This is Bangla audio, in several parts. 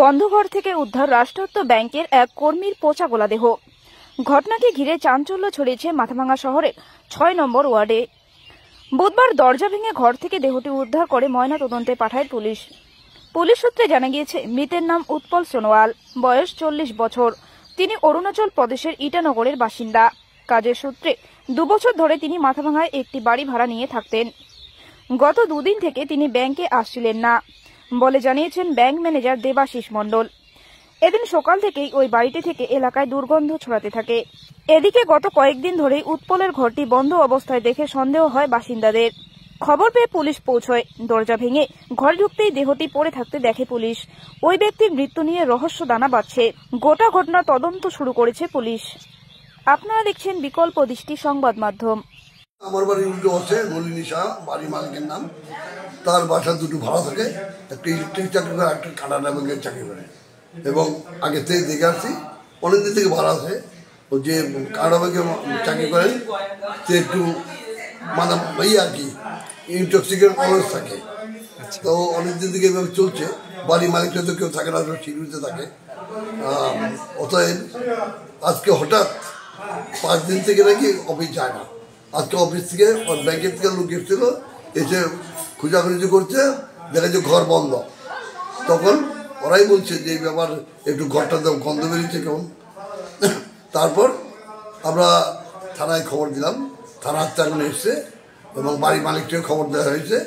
বন্ধঘর থেকে উদ্ধার রাষ্ট্রায়ত্ত ব্যাংকের এক কর্মীর পচা গোলা দেহ। ঘটনাকে ঘিরে চাঞ্চল্য ছড়িয়েছে মাথাভাঙা শহরের ছয় নম্বর ওয়ার্ডে। বুধবার দরজা ভেঙে ঘর থেকে দেহটি উদ্ধার করে ময়না তদন্তে পাঠায় পুলিশ। পুলিশ সূত্রে জানা গিয়েছে, মৃতের নাম উৎপল সোনোয়াল, বয়স চল্লিশ বছর। তিনি অরুণাচল প্রদেশের ইটানগরের বাসিন্দা। কাজের সূত্রে দুবছর ধরে তিনি মাথাভাঙায় একটি বাড়ি ভাড়া নিয়ে থাকতেন। গত দুদিন থেকে তিনি ব্যাংকে আসছিলেন না। বলে জানিয়েছেন ব্যাংক ম্যানেজার দেবাশিস মণ্ডল। এদিন সকাল থেকেই ওই বাড়িটি থেকে এলাকায় দুর্গন্ধ ছড়াতে থাকে। এদিকে গত কয়েকদিন ধরেই উৎপলের ঘরটি বন্ধ অবস্থায় দেখে সন্দেহ হয় বাসিন্দাদের। খবর পেয়ে পুলিশ পৌঁছয়। দরজা ভেঙে ঘরে ঢুকতেই দেহটি পড়ে থাকতে দেখে পুলিশ। ওই ব্যক্তির মৃত্যু নিয়ে রহস্য দানা বাঁধছে। গোটা ঘটনা তদন্ত শুরু করেছে পুলিশ। আপনারা দেখছেন বিকল্প দৃষ্টি সংবাদ মাধ্যম। আমার বাড়ি উল্টো আছে নলিনী শাহ বাড়ি মালিকের নাম। তার বাসা দুটো ভাড়া থাকে একটা ইলেকট্রিক চাকরি করে একটা কানাডা ব্যাংকের চাকরি করে। এবং আগে থেকে দেখে আসছি অনেকদিন থেকে ভাড়া আছে। ও যে কানাডা ব্যাংকে চাকরি করেন সে একটু মানে এই আর কি ইন্টক্সিকের কলেজ থাকে। তো অনেকদিন থেকে এভাবে চলছে বাড়ি মালিকরা তো কেউ থাকে না শিলিগুড়িতে থাকে। অতএব আজকে হঠাৎ পাঁচ দিন থেকে নাকি অফিস যায় না। আজকে অফিস থেকে ব্যাংকের থেকে লোক এসেছিল, এসে খোঁজাখুঁজি করছে, দেখা যাচ্ছে ঘর বন্ধ। তখন ওরাই বলছে যে, এই ব্যাপার, একটু ঘরটা তো গন্ধ বেরিয়েছে কেমন? তারপর আমরা থানায় খবর দিলাম থানার এখন এসছে এবং বাড়ির মালিককে খবর দেওয়া হয়েছে।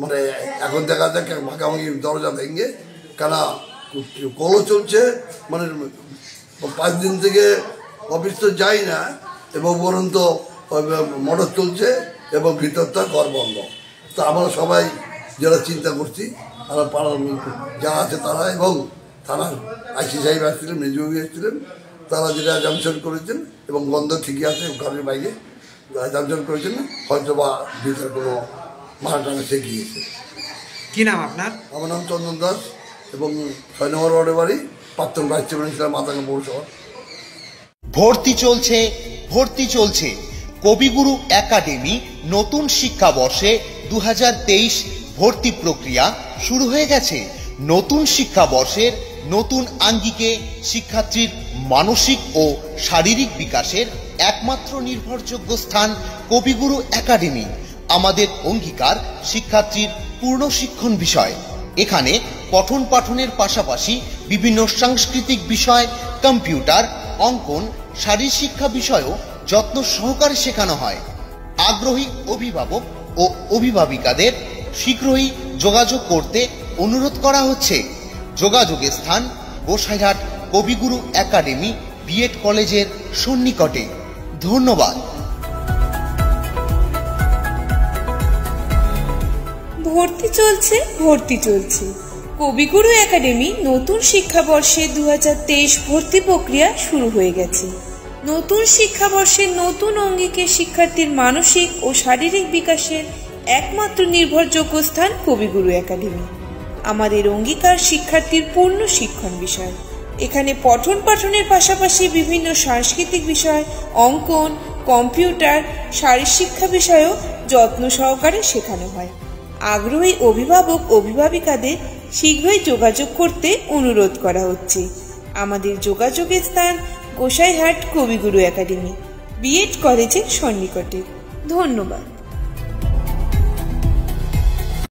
মানে এখন দেখা যাক, ভাগাভাগি দরজা ভেঙে কেন কলও চলছে। মানে পাঁচ দিন থেকে অফিস তো যাই না, এবং বরন্ত মোটর চলছে এবং ভিতরটা ঘর বন্ধ তো আমরা সবাই যারা চিন্তা করছি আমরা পাড়ার যারা আছে তারা এবং থানার আইসি সাহেব আসছিলেন মেজবাবু এসেছিলেন তারা যেটা জামশন করেছেন এবং গন্ধ ঠিকই আছে ঘরের বাইরে জামশন করেছেন হয়তো বা ভিতরে কোনো মারাটানা সে গিয়েছে। কি নাম আপনার? আমার নাম চন্দন দাস এবং ছয় নম্বর ওয়ার্ডের বাড়ি প্রাক্তন ভাইস চেয়ারম্যান ছিলাম মাতাঙ্গা পৌরসভা। ভর্তি চলছে ভর্তি চলছে। কবিগুরু একাডেমি নতুন শিক্ষাবর্ষে দু হাজার তেইশ ভর্তি প্রক্রিয়া শুরু হয়ে গেছে। নতুন শিক্ষাবর্ষের নতুন আঙ্গিকে শিক্ষার্থীর মানসিক ও শারীরিক বিকাশের একমাত্র নির্ভরযোগ্য স্থান কবিগুরু একাডেমি, আমাদের অঙ্গীকার শিক্ষার্থীর পূর্ণ শিক্ষণ বিষয়। এখানে পঠন পাঠনের পাশাপাশি বিভিন্ন সাংস্কৃতিক বিষয়, কম্পিউটার, অঙ্কন, শারীর শিক্ষা বিষয়ও যত্ন সহকারে শেখানো হয়। আগ্রহী অভিভাবক ও অভিভাবিকাদের শীঘ্রই যোগাযোগ করতে অনুরোধ করা হচ্ছে। যোগাযোগের স্থান গোসাইরহাট কবিগুরু একাডেমি বিএড কলেজের সন্নিকটে। ধন্যবাদ। ভর্তি চলছে ভর্তি চলছে। কবিগুরু একাডেমি নতুন শিক্ষাবর্ষে দু হাজার তেইশ ভর্তি প্রক্রিয়া শুরু হয়ে গেছে। নতুন শিক্ষাবর্ষে নতুন অঙ্গিকে শিক্ষার্থীর মানসিক ও শারীরিক বিকাশের একমাত্র নির্ভরযোগ্য স্থান কবিগুরু একাডেমি। আমাদের অঙ্গীকার শিক্ষার্থীর পূর্ণ শিক্ষণ বিষয়। এখানে পঠন পাঠনের পাশাপাশি বিভিন্ন সাংস্কৃতিক বিষয়, অঙ্কন, কম্পিউটার শারীর শিক্ষা বিষয়েও যত্ন সহকারে শেখানো হয়। আগ্রহী অভিভাবক, অভিভাবিকাদের শীঘ্রই যোগাযোগ করতে অনুরোধ করা হচ্ছে। আমাদের যোগাযোগের স্থান গোসাইহাট কবিগুরু একাডেমি বিএড কলেজের সন্নিকটে। ধন্যবাদ।